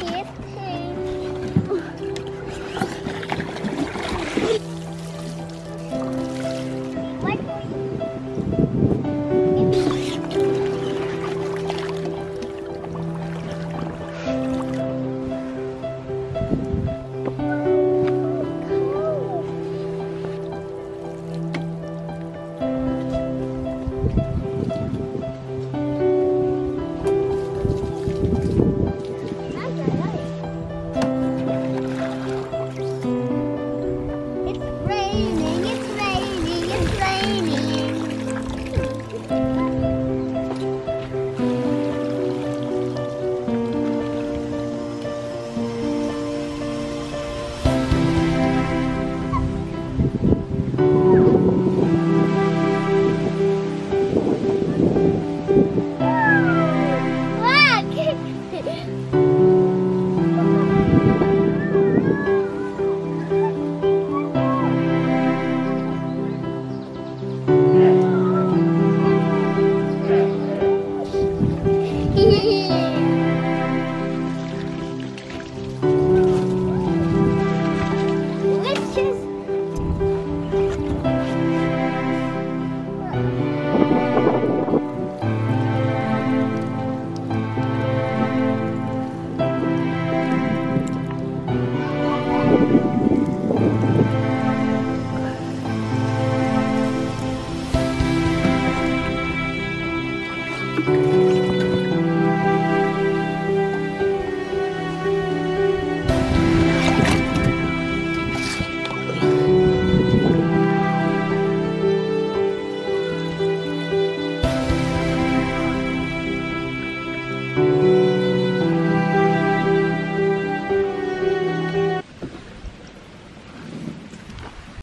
it is.